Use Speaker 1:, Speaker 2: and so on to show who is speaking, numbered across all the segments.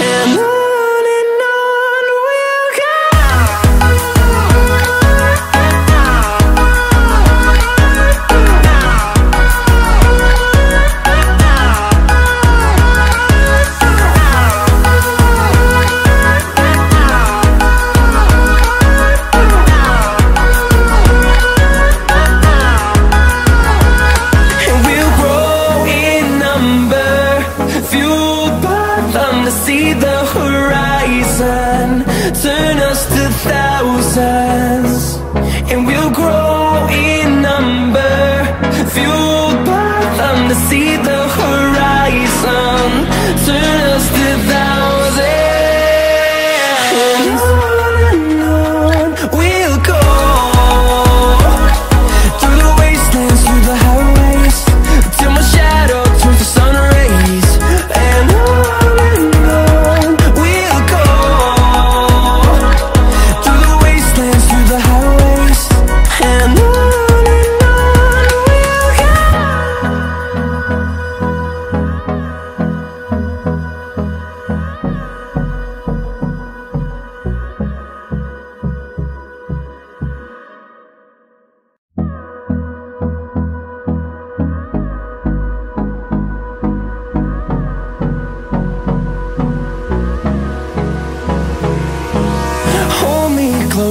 Speaker 1: And I see the horizon Turn us to thousands And we'll grow in number Fueled by thunder. see the horizon Turn us to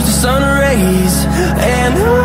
Speaker 1: to sun rays And